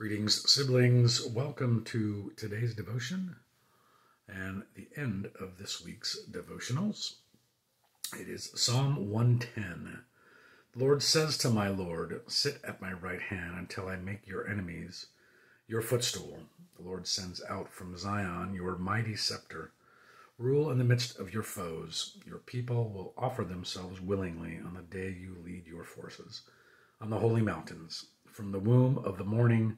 Greetings, siblings. Welcome to today's devotion and the end of this week's devotionals. It is Psalm 110. The Lord says to my Lord, Sit at my right hand until I make your enemies your footstool. The Lord sends out from Zion your mighty scepter. Rule in the midst of your foes. Your people will offer themselves willingly on the day you lead your forces on the holy mountains. From the womb of the morning,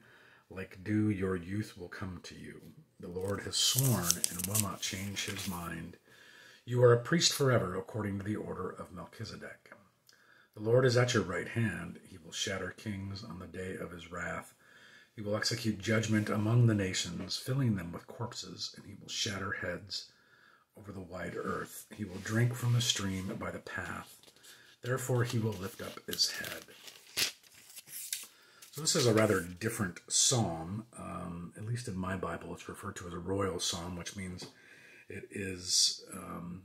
like dew, your youth will come to you. The Lord has sworn and will not change his mind. You are a priest forever, according to the order of Melchizedek. The Lord is at your right hand. He will shatter kings on the day of his wrath. He will execute judgment among the nations, filling them with corpses, and he will shatter heads over the wide earth. He will drink from the stream by the path. Therefore, he will lift up his head. So this is a rather different psalm. Um, at least in my Bible, it's referred to as a royal psalm, which means it is um,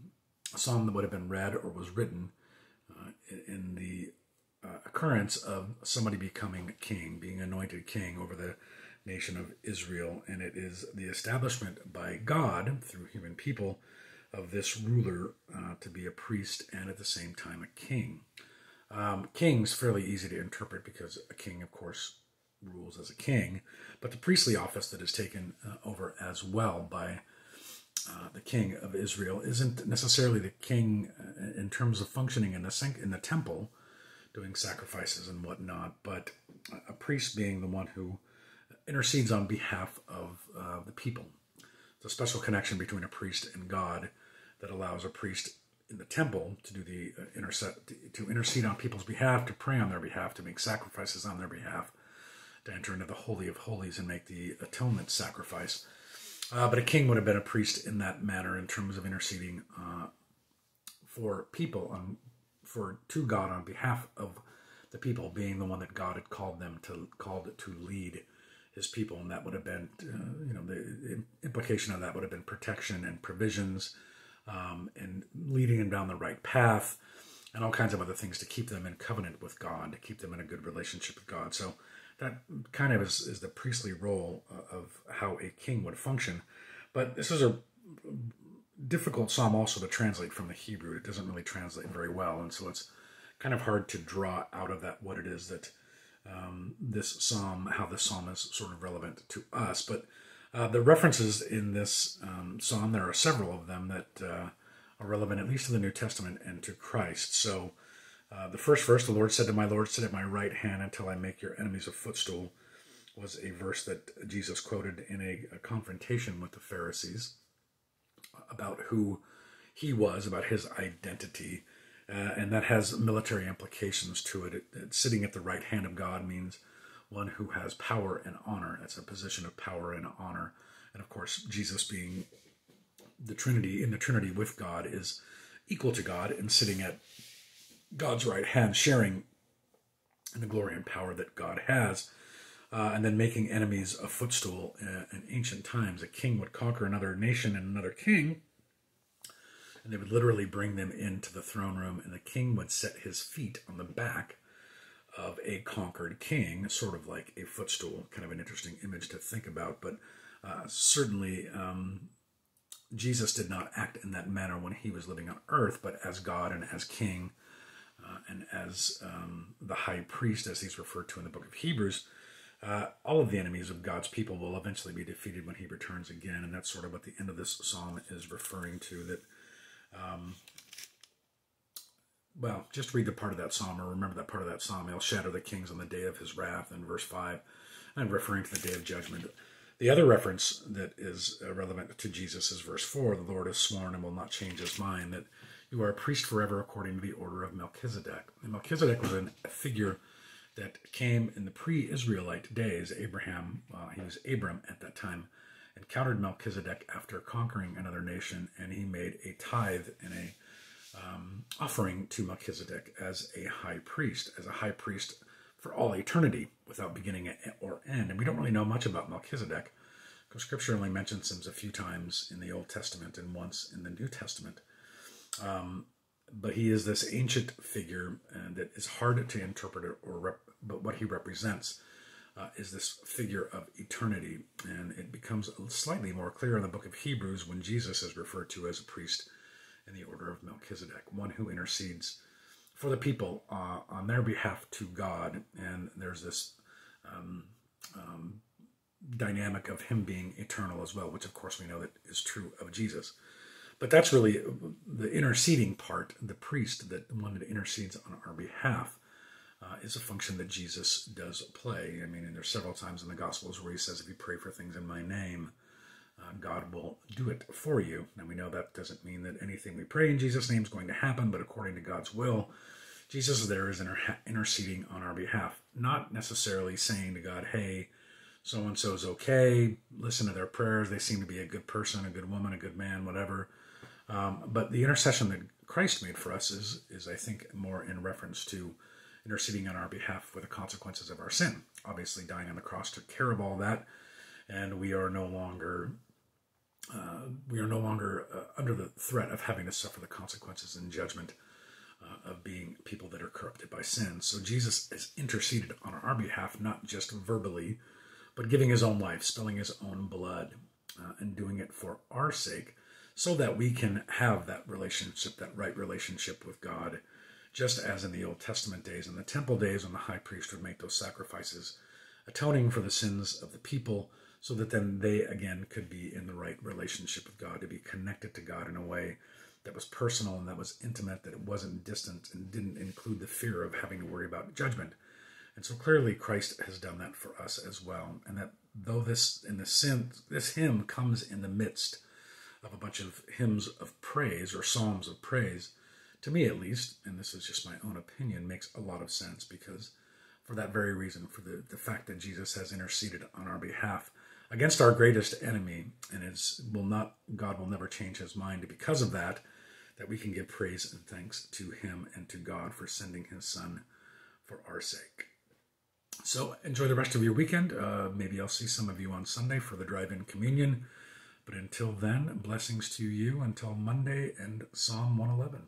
a psalm that would have been read or was written uh, in the uh, occurrence of somebody becoming king, being anointed king over the nation of Israel. And it is the establishment by God through human people of this ruler uh, to be a priest and at the same time a king. Um, king's fairly easy to interpret because a king, of course, rules as a king, but the priestly office that is taken uh, over as well by uh, the king of Israel isn't necessarily the king uh, in terms of functioning in the in the temple, doing sacrifices and whatnot, but a priest being the one who intercedes on behalf of uh, the people. It's a special connection between a priest and God that allows a priest in the temple to do the uh, to intercede on people's behalf, to pray on their behalf, to make sacrifices on their behalf, to enter into the holy of holies and make the atonement sacrifice. Uh, but a king would have been a priest in that manner in terms of interceding uh, for people on for to God on behalf of the people, being the one that God had called them to called to lead his people, and that would have been, uh, you know, the implication of that would have been protection and provisions um, and leading them down the right path and all kinds of other things to keep them in covenant with God, to keep them in a good relationship with God. So that kind of is, is the priestly role uh, of how a king would function. But this is a difficult psalm also to translate from the Hebrew. It doesn't really translate very well, and so it's kind of hard to draw out of that what it is that um, this psalm, how this psalm is sort of relevant to us. But uh, the references in this um, psalm, there are several of them that uh, are relevant at least to the New Testament and to Christ. So uh, the first verse, the Lord said to my Lord, Sit at my right hand until I make your enemies a footstool, was a verse that Jesus quoted in a, a confrontation with the Pharisees about who he was, about his identity. Uh, and that has military implications to it. It, it. Sitting at the right hand of God means one who has power and honor. It's a position of power and honor. And of course, Jesus being the Trinity, in the Trinity with God, is equal to God and sitting at God's right hand, sharing in the glory and power that God has. Uh, and then making enemies a footstool uh, in ancient times. A king would conquer another nation and another king, and they would literally bring them into the throne room, and the king would set his feet on the back of a conquered king, sort of like a footstool. Kind of an interesting image to think about, but uh, certainly um, Jesus did not act in that manner when he was living on earth, but as God and as king uh, and as um, the high priest, as he's referred to in the book of Hebrews. Uh, all of the enemies of God's people will eventually be defeated when he returns again, and that's sort of what the end of this psalm is referring to. That um, well, just read the part of that psalm or remember that part of that psalm. He'll shatter the kings on the day of his wrath in verse 5. I'm referring to the day of judgment. The other reference that is uh, relevant to Jesus is verse 4 The Lord has sworn and will not change his mind that you are a priest forever according to the order of Melchizedek. And Melchizedek was a figure that came in the pre Israelite days. Abraham, uh, he was Abram at that time, encountered Melchizedek after conquering another nation, and he made a tithe and a um, offering to Melchizedek as a high priest, as a high priest for all eternity without beginning or end. And we don't really know much about Melchizedek because Scripture only mentions him a few times in the Old Testament and once in the New Testament. Um, but he is this ancient figure uh, that is hard to interpret or rep- but what he represents uh, is this figure of eternity. And it becomes slightly more clear in the book of Hebrews when Jesus is referred to as a priest in the order of Melchizedek, one who intercedes for the people uh, on their behalf to God. And there's this um, um, dynamic of him being eternal as well, which of course we know that is true of Jesus. But that's really the interceding part, the priest, that one that intercedes on our behalf uh, is a function that Jesus does play. I mean, and there's several times in the Gospels where he says, if you pray for things in my name, uh, God will do it for you. Now, we know that doesn't mean that anything we pray in Jesus' name is going to happen, but according to God's will, Jesus is there is inter- interceding on our behalf, not necessarily saying to God, hey, so and so is okay, listen to their prayers. They seem to be a good person, a good woman, a good man, whatever. Um, but the intercession that Christ made for us is, is, I think, more in reference to interceding on our behalf for the consequences of our sin. Obviously, dying on the cross took care of all that, and we are no longer uh, we are no longer uh, under the threat of having to suffer the consequences and judgment uh, of being people that are corrupted by sin. So Jesus has interceded on our behalf, not just verbally, but giving his own life, spilling his own blood, uh, and doing it for our sake, so that we can have that relationship, that right relationship with God just as in the Old Testament days, in the temple days when the high priest would make those sacrifices, atoning for the sins of the people, so that then they again could be in the right relationship with God, to be connected to God in a way that was personal and that was intimate, that it wasn't distant and didn't include the fear of having to worry about judgment. And so clearly Christ has done that for us as well. And that though this in the sin this hymn comes in the midst of a bunch of hymns of praise or psalms of praise, to me at least, and this is just my own opinion, makes a lot of sense because for that very reason, for the, the fact that Jesus has interceded on our behalf against our greatest enemy, and it's will not God will never change his mind because of that, that we can give praise and thanks to him and to God for sending his son for our sake. So enjoy the rest of your weekend. Uh, maybe I'll see some of you on Sunday for the drive-in communion. But until then, blessings to you until Monday and Psalm 111.